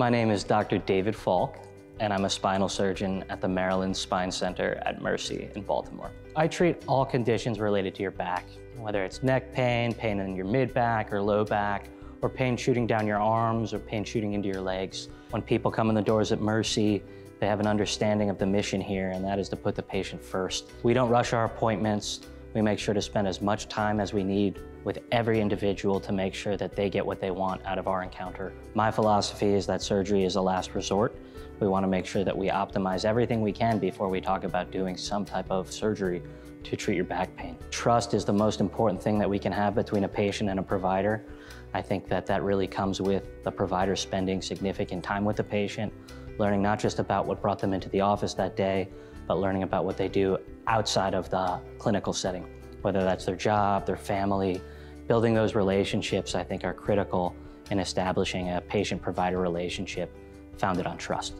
My name is Dr. David Falk, and I'm a spinal surgeon at the Maryland Spine Center at Mercy in Baltimore. I treat all conditions related to your back, whether it's neck pain, pain in your mid back or low back, or pain shooting down your arms or pain shooting into your legs. When people come in the doors at Mercy, they have an understanding of the mission here, and that is to put the patient first. We don't rush our appointments. We make sure to spend as much time as we need with every individual to make sure that they get what they want out of our encounter. My philosophy is that surgery is a last resort. We want to make sure that we optimize everything we can before we talk about doing some type of surgery to treat your back pain. Trust is the most important thing that we can have between a patient and a provider. I think that that really comes with the provider spending significant time with the patient, learning not just about what brought them into the office that day, but learning about what they do outside of the clinical setting, whether that's their job, their family. Building those relationships, I think, are critical in establishing a patient-provider relationship founded on trust.